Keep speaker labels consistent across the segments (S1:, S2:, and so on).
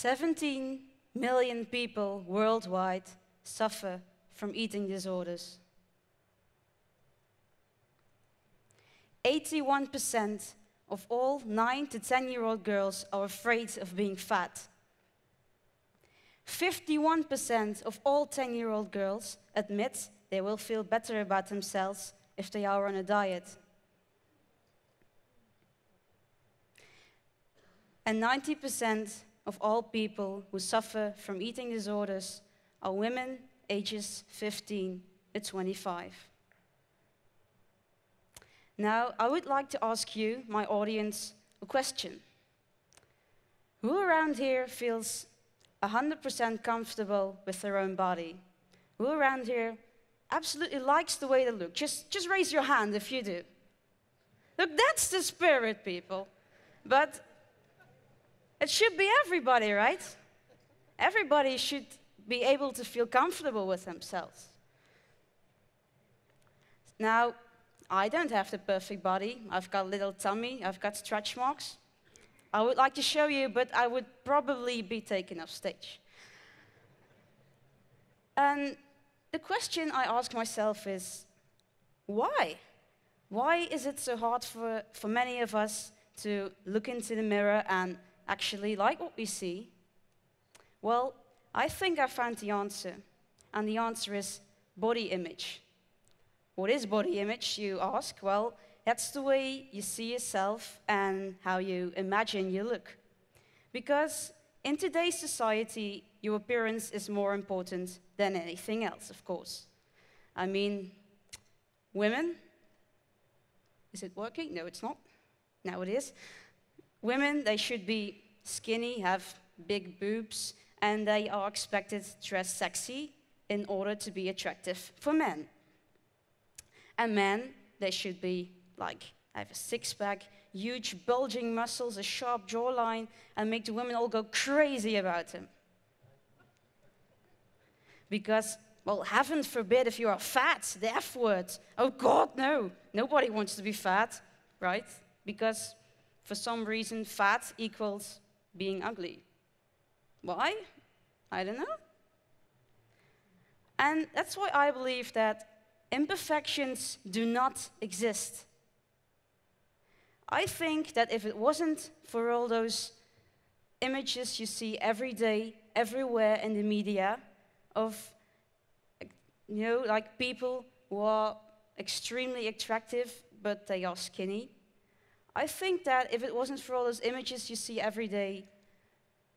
S1: 17 million people worldwide suffer from eating disorders. 81% of all 9 to 10 year old girls are afraid of being fat. 51% of all 10 year old girls admit they will feel better about themselves if they are on a diet. And 90% of all people who suffer from eating disorders are women ages 15 to 25. Now, I would like to ask you, my audience, a question. Who around here feels 100% comfortable with their own body? Who around here absolutely likes the way they look? Just, just raise your hand if you do. Look, that's the spirit, people. But it should be everybody, right? Everybody should be able to feel comfortable with themselves. Now, I don't have the perfect body. I've got a little tummy, I've got stretch marks. I would like to show you, but I would probably be taken off stage. And the question I ask myself is why? Why is it so hard for, for many of us to look into the mirror and actually like what we see? Well, I think I found the answer. And the answer is body image. What is body image, you ask? Well, that's the way you see yourself and how you imagine you look. Because in today's society, your appearance is more important than anything else, of course. I mean, women, is it working? No, it's not. Now it is. Women, they should be skinny, have big boobs, and they are expected to dress sexy in order to be attractive for men. And men, they should be like have a six pack, huge bulging muscles, a sharp jawline, and make the women all go crazy about them. Because, well, heaven forbid if you are fat, the F word. Oh God, no. Nobody wants to be fat, right? Because for some reason, fat equals being ugly. Why? I don't know. And that's why I believe that imperfections do not exist. I think that if it wasn't for all those images you see every day, everywhere in the media, of, you know, like people who are extremely attractive, but they are skinny, I think that if it wasn't for all those images you see every day,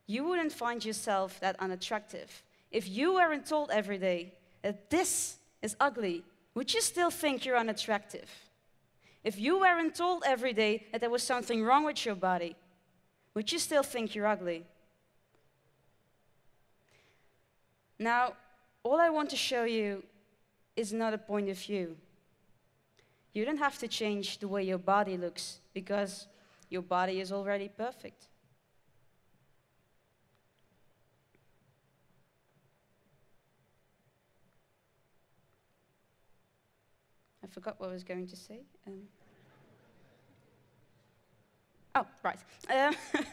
S1: you wouldn't find yourself that unattractive. If you weren't told every day that this is ugly, would you still think you're unattractive? If you weren't told every day that there was something wrong with your body, would you still think you're ugly? Now, all I want to show you is not a point of view. You don't have to change the way your body looks because your body is already perfect. I forgot what I was going to say. Um, oh, right. Um,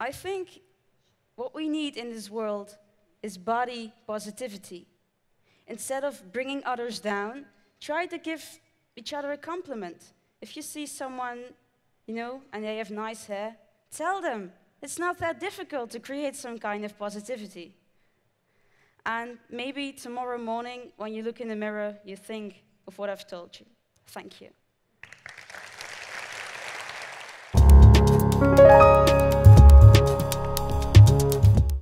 S1: I think what we need in this world is body positivity. Instead of bringing others down, try to give each other a compliment. If you see someone, you know, and they have nice hair, tell them it's not that difficult to create some kind of positivity. And maybe tomorrow morning, when you look in the mirror, you think of what I've told you. Thank you.